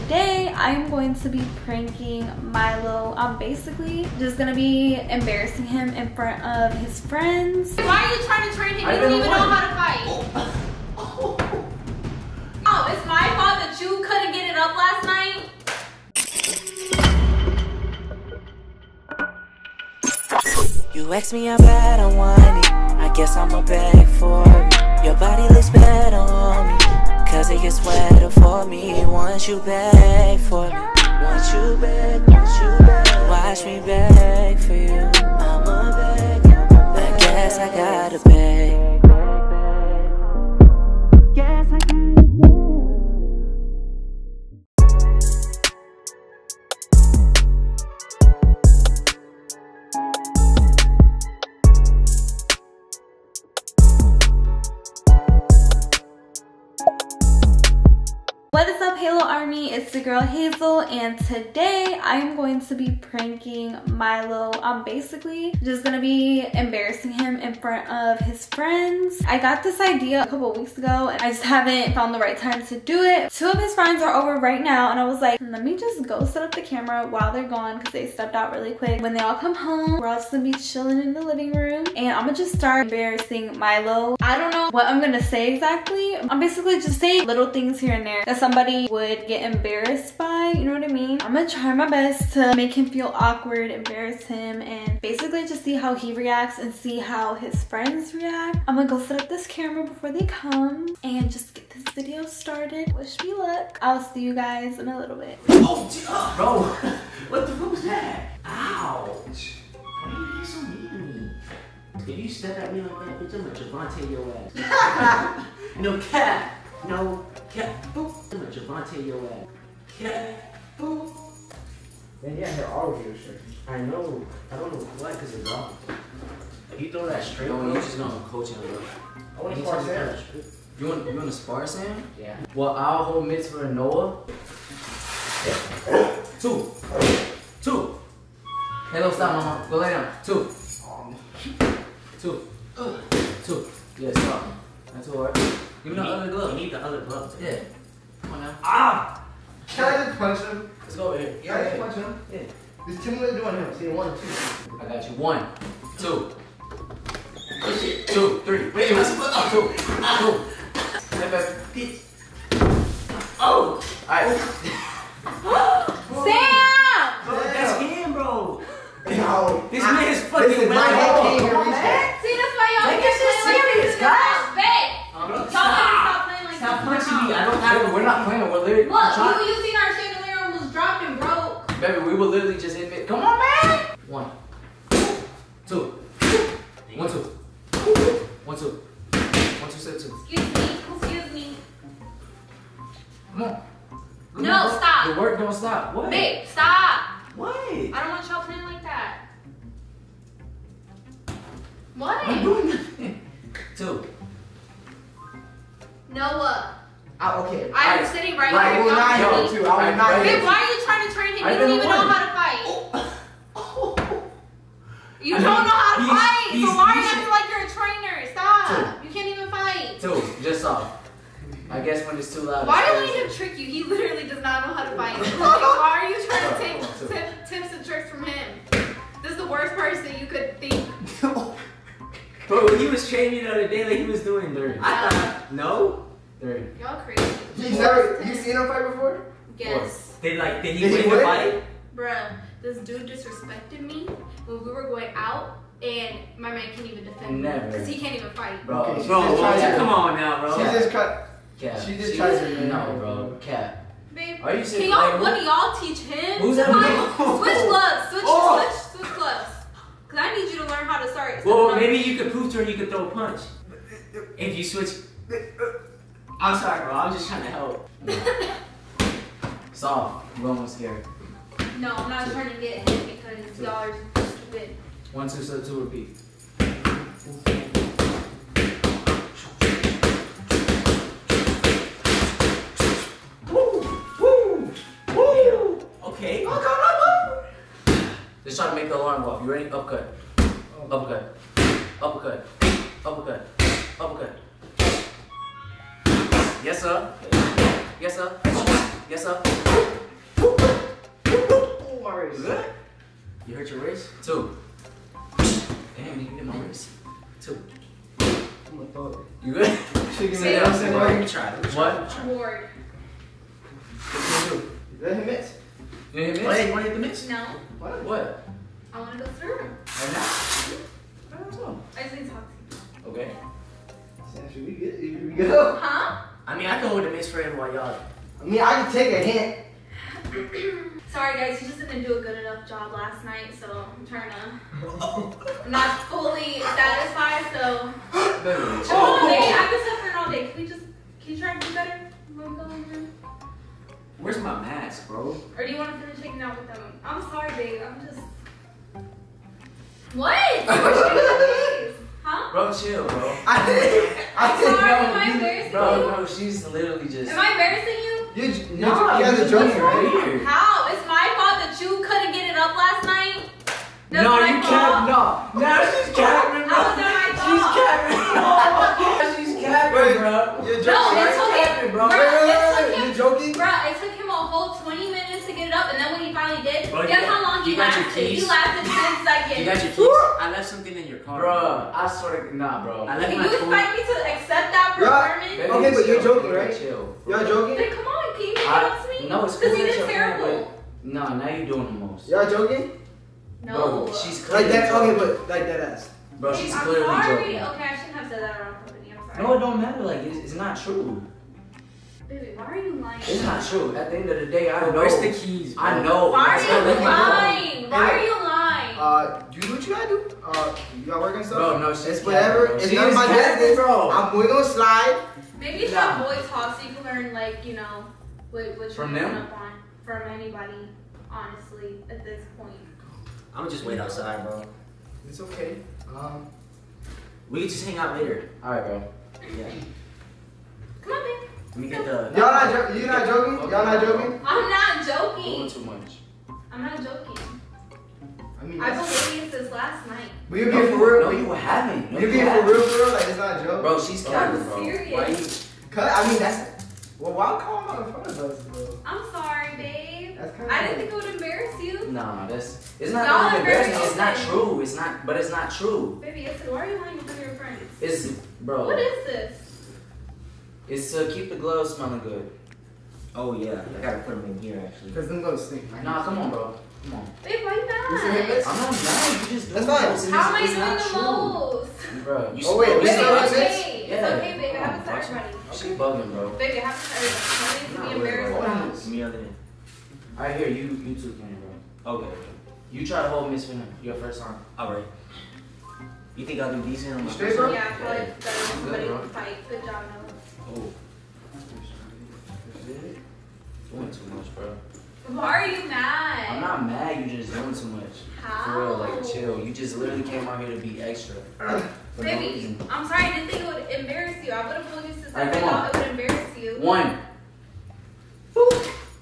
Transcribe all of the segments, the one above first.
today I'm going to be pranking Milo. I'm basically just gonna be embarrassing him in front of his friends. Why are you trying to train him? I You don't don't even know know how to fight. Oh. oh, it's my fault that you couldn't get it up last night. You ask me how bad I want it. I guess I'ma beg for it. Your body looks better on me. Cause it gets wetter for me. Once you beg for me. Once you beg, once you beg. Watch me beg for you. Hazel today I'm going to be pranking Milo. I'm basically just gonna be embarrassing him in front of his friends. I got this idea a couple weeks ago and I just haven't found the right time to do it. Two of his friends are over right now and I was like, let me just go set up the camera while they're gone because they stepped out really quick. When they all come home, we're all just gonna be chilling in the living room and I'm gonna just start embarrassing Milo. I don't know what I'm gonna say exactly. I'm basically just saying little things here and there that somebody would get embarrassed by, you know what I mean? I'm gonna try my best to make him feel awkward, embarrass him, and basically just see how he reacts and see how his friends react. I'm gonna go set up this camera before they come and just get this video started. Wish me luck. I'll see you guys in a little bit. Oh, gee, uh, bro. What the fuck was that? Ouch. Why are you being so mean to me? If you step at me like that, bitch, I'm gonna Javante your ass. no cap. No cap. Boop. I'm gonna Javante your ass. Cap. Boop. Man, yeah, they're all your. I know. I don't know why, because it's wrong. If you throw that straight, No, bro, you just gonna coach him, bro. I want to spar you throw Sam. that straight- You want, you want to spar, Sam? Yeah. Well, I'll hold mitts and Noah. Two. Two. Hey, don't stop, mama. Go lay down. Two. Two. Two. Yeah, stop. That's all right. Give me the other You glove. need the other glove. Yeah. Come on now. Ah! Can I just punch him? Let's go over here. Can I just punch him? Yeah. There's two more doing him. See, one, two. I got you. One, two, two, three. Wait, what's up? Two, two. Hey, baby. Bitch. Oh. All right. Sam! Bro, that's him, bro. No. This man is fucking Listen, my head can't Come Noah, Ah, okay. I'm sitting right I here. will not help see- you. I will not right. Babe, help why are you trying to train him? I You don't even know how to fight. You I don't mean, know how to he's- fight. he's- So why are you acting like you're a trainer? Stop. You can't even fight. Two. Just off. I guess when it's too loud. Why it's do you crazy. let him trick you? He literally does not know how to fight. Like, why are you trying to take Come tip, tips and tricks from him? This is the worst person you could think. Bro, he was training the other day like he was doing. Third. I thought, no? Third. Y'all crazy. He's never. You seen him fight before? Yes. Did like, did he Did he win the fight? Bruh, this dude disrespected me when we were going out, and my man can't even defend me. Never. Because he can't even fight. Bro. Okay, she Bro, just to- come on now, bro. She just cut. Cap. She just tries to- No, bro. Cap. Babe, Are you can serious? y'all, Like, one of y'all teach him? Who's to that? fight? No. Oh. Switch gloves. Switch, Oh. switch, switch gloves. Because I need you to learn how to start. Well, maybe you could prove to her you could throw a punch. If you switch. I'm sorry, bro. I'm just trying to help. Soft. We're almost scared. No, I'm not trying to get him because y'all are stupid. One, two, set two, repeat. Woo! Woo! Woo! Okay. Oh, just try to make the alarm go off. You ready? Uppercut. You good? Should give Sit me down, that. sit down. Let me try. Let me try. What? Let me try. Ward. Let him miss. You hit hey, miss? you wanna hit the miss? No. What? What? I want to go through. Right now? I don't know. I just need to talk to you. Okay. Should we get? Should we go? Huh? I mean, I can hold the mitts for him while y'all. I mean, I can take a hint. Sorry guys, he just didn't do a good enough job last night, so I'm trying to. I'm not fully satisfied, so. Baby, Come on, babe. I've been suffering all day. Can we just. Can you try to do better? When we go in the room? Where's my mask, bro? Or do you want to finish hanging out with them? I'm sorry, babe. I'm just. What? huh? Bro, chill, bro. I didn't. I I'm didn't sorry. Am know. I you- embarrassing Bro, you? no, she's literally just. Am I embarrassing you? You, you, No, you guys you are joking, right? Weird. How? It's my fault that you couldn't get it up last night? That's no, you fault? can't. No, now she's capping, bro. How is that my She's fault? capping. she's capping, bro. You're No, joking, it's right? okay. capping, bro. Wait, it took wait. him- You're joking? Bruh, it took him a whole 20 minutes to get it up, and then when he finally did, Bro, guess how long he you got your lasted? He lasted 10 seconds. You got your keys? I left something in your car. Bro, I swear to nah, bro. I left Can my you phone. expect me to accept that performance? Baby, Okay, but you're joking, bro, right? Chill. Y'all joking? Then come on, can you make I- up to me? No, it's Because cool you that did terrible. No, now you're doing the most. Y'all joking? No. Bro, she's Like clearly that? Okay, but like that ass. Bro, she's I'm clearly sorry. joking. Okay, I shouldn't have said that around company. I'm sorry. No, it don't matter. Like, it's, it's not true. Baby, why are you lying? It's not true. At the end of the day, I know. Where's the keys, bro? I know. Why are That's why I you left my phone. lying? Why are you lying? Uh, do you do what you gotta do. Uh, you gotta work and stuff. Bro, no, she's It's whatever. bro. It's She none of is my business. bro. I'm we gonna slide. Maybe Nah. have boy talk so you can learn, like, you know, what, what you're From them? up on. From anybody, honestly, at this point. I'm gonna just wait outside, bro. It's okay. Um, We can just hang out later. All right, bro. Yeah. Come on, babe. Let me get the. y'all not jo- you not joking? Y'all not joking? I'm not Doing joking. too much. I'm not joking. I mean, I that's- believe this last night. Will you be for real? No, you haven't. No, you you being for haven't. real, for real? Like it's not a joke. Bro, she's capping, I'm bro. serious. Why you? Cause I mean that's. Well, why call him out in front of us, bro? I'm sorry, babe. That's kind I didn't think it would embarrass you. Nah, that's. It's not Y'all really embarrassing. It's not true. It's not. But it's not true. Baby, it's, why are you lying in front of your friends? It's, bro. What is this? It's to uh, keep the gloves smelling good. Oh yeah, I gotta put them in here actually. Cause them gonna stink. Nah, come on, bro. Come on. Babe, why you You see him, mad? miss? I'm not mad. You just That's doing fine. this, and How am I it's, it's doing the most? Bro, you Oh, wait, still- we still still- it's have okay. It's Yeah. okay, baby. It Come on, happens to watch. She bugging, bro. Baby, it happens to everybody. No need to be embarrassed about. Me other than. Alright, here, you you two can, bro. Okay. You try to hold mitts for. Your first time. Alright. You think I'll do decent on my first bro? time? Yeah, I feel like better than somebody fight. Good job, Noah. Oh. Doing too much, bro. Why are you mad? I'm not mad, you just doing too much. For real, like chill. You just literally came out here to be extra. For no Baby. I'm sorry. I didn't think it would embarrass you. I would have told you since I Alright, thought it would embarrass you. One.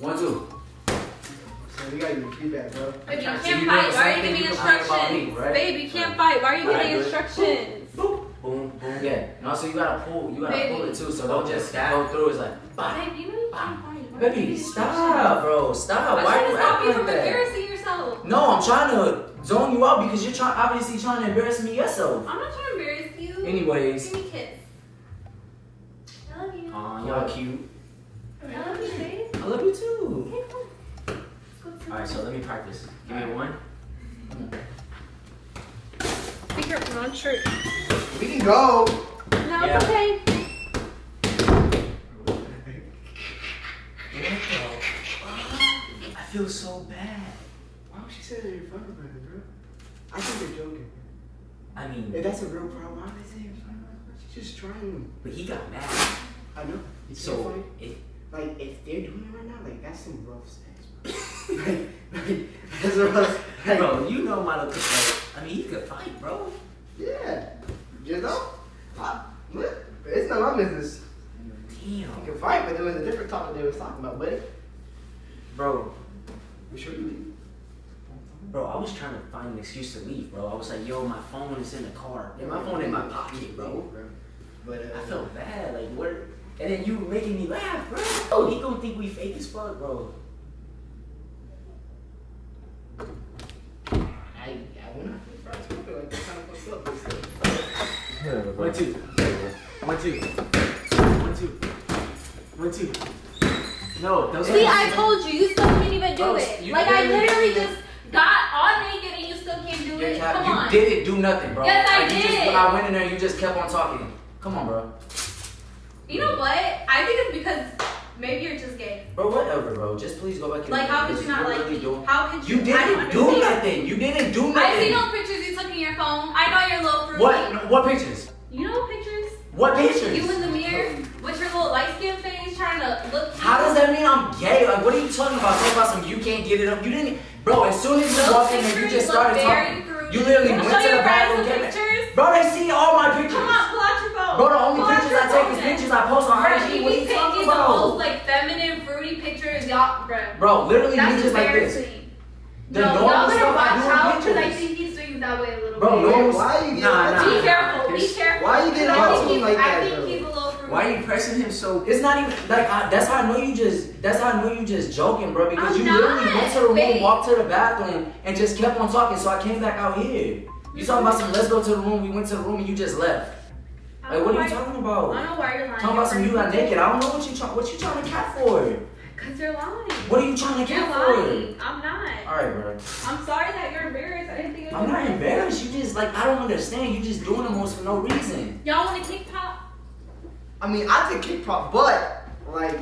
One, two. So we gotta give feedback, bro. Baby, you So can't you fight. Why are you giving you me, instructions? right? Baby, you can't fight. Why are you Alright, giving good. instructions? Yeah. And also you gotta pull, you gotta Baby. pull it too, so don't just go through. It's like, bah. Babe, you know you can't fight. Why are you Baby, giving stop, bro. Stop. I'm Why trying are to you stop you from like that? embarrassing yourself. No, I'm trying to zone you out because you're trying, obviously trying to embarrass me yourself. I'm not trying to embarrass you. Anyways. Give me a kiss. I love you. Aw, y'all cute. I love you, babe. I love you too. Okay, come on. Let's go to Alright, so let me practice. Give me one. Be careful, not true. We can go. No, Yeah. it's okay. I feel so bad. Why would she say that in front of her, bro? I think they're joking. I mean, If that's a real problem, why would they say it in front of her? She's just trying. but he got mad. I know. It's So, funny. it, Like if they're doing it right now, like that's some rough sex, bro. like, like that's rough. Like, bro, you know my little like, I mean, he could fight, bro. Yeah. You know? I, it's not my business. You Damn. can fight, but there was a different topic they was talking about, buddy. Bro, We sure you leave. bro, I was trying to find an excuse to leave, bro. I was like, yo, my phone is in the car. Yeah, my phone in my pocket, bro. But uh, I felt bad, like what? And then you making me laugh, bro. Oh, he gonna think we fake as fuck, bro. Two. One, two. One, two. One, two. No, those See, I told you, you still can't even do Bro, it. you Like I literally- just got all naked and you still can't do it. cap- Come you on. didn't do nothing, bro. Yes, I Like, you Just, did. when I went in there, you just kept on talking. Come on, bro. You know what? I think it's because maybe you're just gay. Bro, whatever, bro. Just please go back. Like, how could you not like me? doing- How could you? You didn't do nothing. You didn't do nothing. I see no pictures you took in your phone. I know you're a little fruity. What? What pictures? You know pictures? What pictures? You in the mirror with your little light skin face trying to look. How does that mean I'm gay? Like, what are you talking about? Talking about some you can't get it up. You didn't, bro. As soon as you Those walked in there, you just started talking. fruity. You literally Can I went show to the bathroom. the pictures? Bro, they see all my pictures. Come on, pull out your phone. Bro, the only Pull pictures I take phone is pictures I post on Bruh, IG. you What are be you taking talking the most about? like feminine, fruity pictures, y'all, bruh. Bro, literally, That's just like this. The no, normal y'all better stuff I watch do out because I pictures. think he swings that way a little Bro, bit. no. Wait, why are you getting Nah, nah. to Be him? careful. Be His- careful. why you getting I up think to him he's- like that, think a little fruity. Why are you pressing him so? It's not even like I, that's how I know you just. That's how I know you just joking, bro. Because I'm you literally went to the room, babe. walked to the bathroom, and just kept on talking. So I came back out here. You talking about some? Let's go to the room. We went to the room and you just left. Like, what are you why- talking I about? don't know why you're lying. Talking about some you got naked. I don't know what you trying. What you trying to cat for? Because you're lying. What are you trying to You're cat for? lying. I'm not. All right, bro. I'm sorry that you're embarrassed. I didn't think it was I'm not your embarrassed. You just like I don't understand. You just doing the most for no reason. Y'all want to kick pop? I mean, I take kick pop, but like,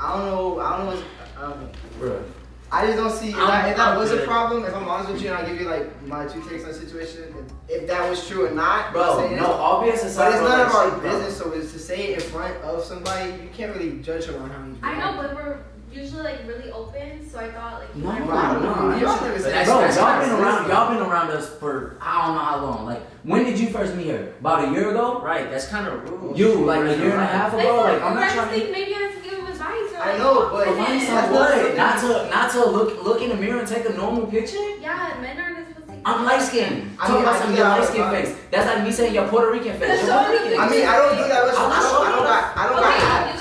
I don't know. I don't know. What's, I don't know. Bro. I just don't see if, I'm- that, if that I'm was a problem. If I'm honest with you, and I'll give you like my two takes on the situation. If, if that was true or not, I'm Bro, saying no, all BS aside, But it's bro, none of our shit, bro. business, so it's to say it in front of somebody, you can't really judge them on how many. I know, but we're usually like really open, so I thought like. No, whatever. Bro, I don't know. no, Y'all no. never said That's- Bro, that's y'all not been around. racist. Y'all been around us for I don't know how long. Like, when did you first meet her? About a year ago? Right, that's kind of rude. You like a year and a half Like, ago? Like, I I'm not trying to. think maybe I have to give him advice. I like, know, but to Advice him. on That's what? not- Not to not to look look in the mirror and take a normal picture? Yeah, men aren't supposed to. I'm light skinned. Talking mean, about some do your light the skin face. That's like me saying your Puerto Rican face. You're Puerto Rican. I mean, I don't do that. With, I I'm not don't. I don't got. I don't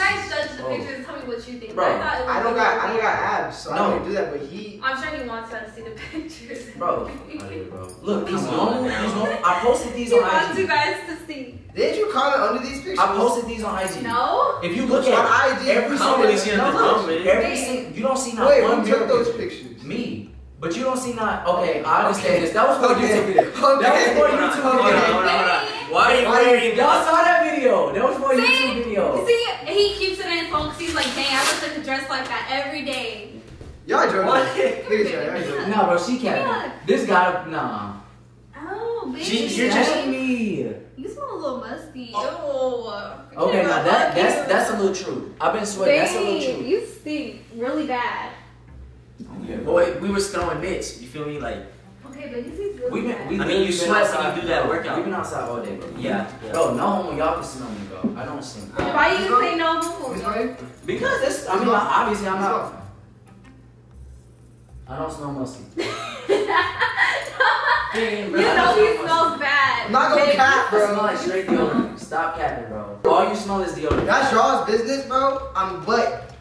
Bro, I, thought it was I don't got. I don't got abs, so I No. don't do that. But he. I'm sure he wants us to see the pictures. Bro, look, these Come on normal, now. these normal. I posted these he on wants you IG. guys to see. Did you comment under these pictures? I posted these on IG. No. If you look On at IG, every comment single, is in no, the look, every single, you don't see not Wait, one who took those picture. pictures? Me. But you don't see not. Okay, I understand this. That was for Okay. YouTube video. That was Okay. for a Hold on, YouTube video. hold on, hold on. Why are you Why you- wearing Y'all saw that video. That was for See? YouTube video. See, he keeps it in his phone because he's like, dang, I wish I could dress like that every day. Y'all joking. What? Look at y'all. Y'all joking. Nah, bro, she Yeah. capping. This guy, nah. Oh, baby. She- You're you're just- telling me. You smell a little musty. Oh. Ew. Okay, now that fuck that's you. that's a little true. I've been sweating. That's a little Babe, true. you stink really bad. Boy, we was throwing bits. You feel me? Like, Okay, but you stink We've been, bad. we I mean, literally you been sweat when you do that workout. We've been outside all day, bro. yeah. yeah. Bro, no homo, y'all can smell me, bro. I don't stink. Why you Who's say no homo? Who's though? going? Because it's, I mean, like, obviously I'm not. I don't smell musty. You know he smells bad. I'm not gonna Babe, cap, I smell like straight deodorant. Stop capping, bro. All you smell is deodorant. That's y'all's business, bro. I'm but,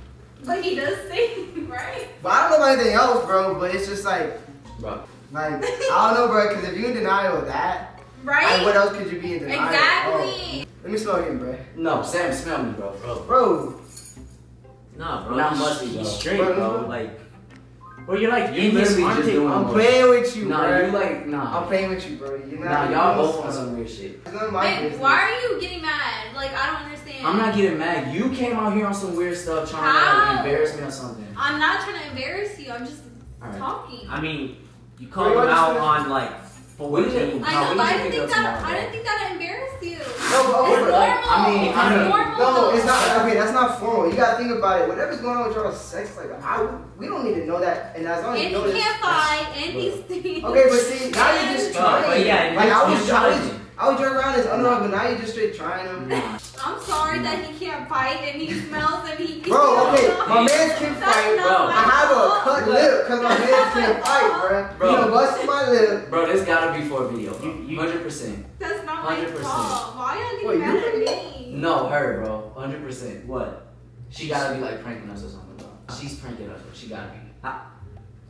But he does stink, right? but I don't know about anything else, bro. But it's just like, Bro. Like I don't know, bro. Because if you in denial of that, Right? like, what else could you be in denial? of? exactly. Oh, let me smell again, bro. No, Sam, smell me, bro. Bro. Bro, Nah, bro. Not he's- musty, He's bro. straight, Bro, bro. bro. Like, bro, you're like You in his literally just doing- I'm playing with you, Nah, bro. you like, nah. I'm playing with you, bro. You're Nah, y'all both on some weird shit. It's none of my Babe, why are you getting mad? Like, I don't understand. I'm not getting mad. You came out here on some weird stuff trying to like, embarrass me or something. I'm not trying to embarrass you. I'm just Alright. talking. I mean, you Bro, called him out on like 14. I know, but I didn't think that. tomorrow, I bro. didn't think that embarrassed you. No, but it's over, normal. like, I mean, it's I mean- normal. No, it's not. Okay, that's not formal. You gotta think about it. Whatever's going on with y'all's sex, like I, we don't need to know that. And as long as And you know he can't fight, and he's stinks. Okay, but see, now you're just But- trying. but yeah, like I you're was, I was, trying. I was joking around his underarm, but now you're just straight trying him. I'm sorry that he can't fight, and he smells, and he. Bro, okay, my man's can fight. bro. I have a cut lip because my man's can fight, bro. Bro. You know, busting my lip. Bro, this gotta be for a video, bro. You- you- 100%. That's not my 100%. fault. Why y'all Wait, mad at me? No, her, bro. 100%. What? She gotta be like pranking us or something, bro. She's pranking us, bro. She gotta be. I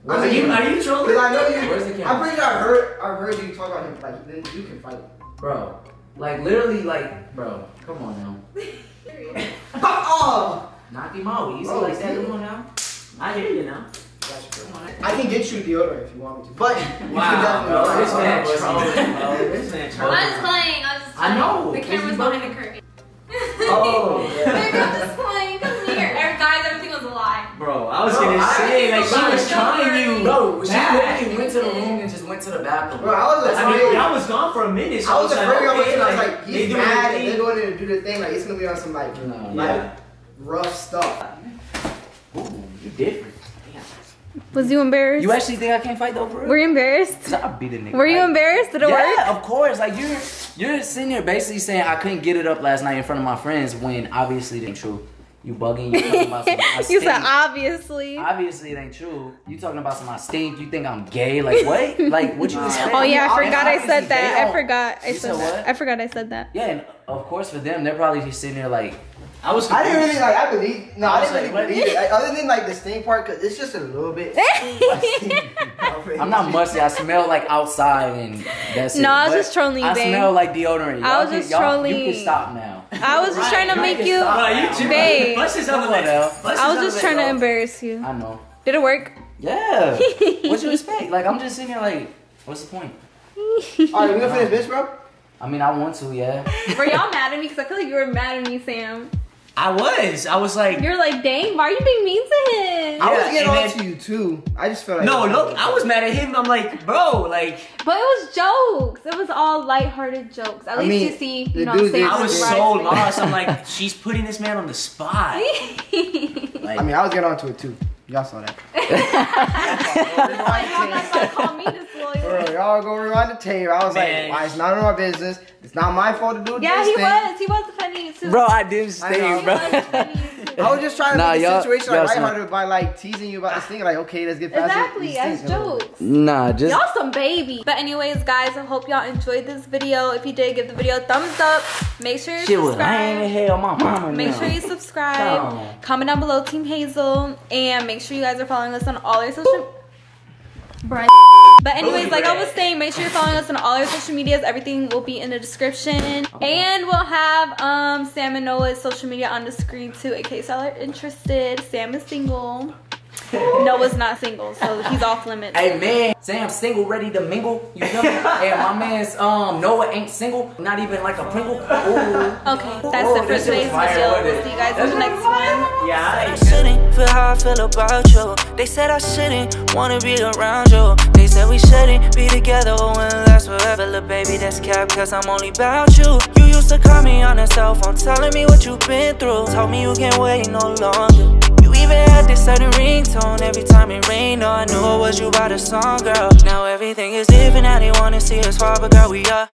Are you, are you trolling? Because I know you. Where's the I'm pretty sure I heard, I heard you talk about him. Like, then you can fight. Bro, Like literally, like, bro, come on now. Oh! Knock him out. Easy Bro, like that. see? Come on now. I hear you now. I can get you deodorant if you want me to, but you can Wow, bro, definitely this man find trolling, bro. This man I'm just playing. I was just I playing. know, The 'cause camera's behind the curtain. Oh, Maybe I'm just playing. Bro, I was Bro, gonna I- say, like, she was don't trying you. Bro, she Bad. literally went to the room and just went to the bathroom. Bro, I was like, I mean, afraid. I was gone for a minute, so I was afraid like, okay, it. I was like, like, they he's mad and thing. they're going to do the thing. Like, it's gonna be on some like, No, like yeah. rough stuff. Ooh, you different. Was you embarrassed? You actually think I can't fight though, bro? Were you embarrassed? I beat a nigga. Were you embarrassed? Did it yeah, work? of course. Like you're you're sitting there basically saying I couldn't get it up last night in front of my friends when obviously it ain't true. You bugging, you talking about some I you said obviously. Obviously it ain't true. You talking about some I stink, you think I'm gay, like what? Like what you expect? Oh yeah, I forgot I said that. I forgot I said said that. what? I forgot I said that. Yeah, and of course for them, they're probably just sitting there like I was I didn't really like. I believe. No, I I was didn't like, really what? believe it. Like, other than like the stink part, cause it's just a little bit. I'm not musty, I smell like outside and that's it. No, I was But just trolling you, I babe. smell like deodorant. I Y'all was can- just y'all- You can stop now. I was just Right, trying to make you. stop Bro, you now. too. Babe. Bust this out of What it. else? Bust I was just trying to embarrass you. I know. Did it work? Yeah. what you expect? Like I'm just sitting here like, what's the point? All right, we gonna finish this, bro. I mean, I want to, yeah. Were y'all mad at me? Because I feel like you were mad at me, Sam. I was. I was like, You're like, dang, why are you being mean to him? I was getting on to you too. I just felt like. no, look, I was mad at him. I'm like, bro, like, But it was jokes. It was all lighthearted jokes. At I least mean, you see, you know, dude Sam did- I was so lost. I'm like, she's putting this man on the spot. Like, I mean, I was getting on to it too. Y'all saw that. Y'all not gonna call me disloyal. Bro, y'all go rewind the tape. I was Man. like, why it's none of my business. It's not my fault to do Yeah, this he thing. was. He was defending you too. Bro, I didn't I stay, he bro. was defending you too. I was just trying to Nah, make the situation y'all like lighthearted by like teasing you about this thing. Like, okay, let's get past Exactly, it. as jokes. Nah, just Y'all some baby. But anyways, guys, I hope y'all enjoyed this video. If you did, give the video a thumbs up. Make sure you shit was lame as subscribe. hell. My mama. Make now. sure you subscribe. No. Comment down below Team Hazel. And make sure you guys are following us on all our social Brian. But anyways, like I was saying, make sure you're following us on all our social medias. Everything will be in the description. And we'll have um Sam and Noah's social media on the screen too, in case y'all are interested. Sam is single. Noah's not single, so he's off limits. Hey man, Sam single, ready to mingle. You feel me? and my man's um Noah ain't single, not even like a Pringle. Ooh. Okay, that's Oh, it for this shit was today's fire, video. wasn't We'll see you guys in the next one. yeah, I I shouldn't feel how I feel about you. They said I shouldn't wanna be around you. They said we shouldn't be together when it lasts forever. Little baby, that's cap, cause I'm only about you. You used to call me on the cell phone, telling me what you've been through. Told me you can't wait no longer. Even had this certain ringtone every time it rained. Oh, I knew it was you by the song, girl. Now everything is different, now they wanna see us fall, but girl, we are.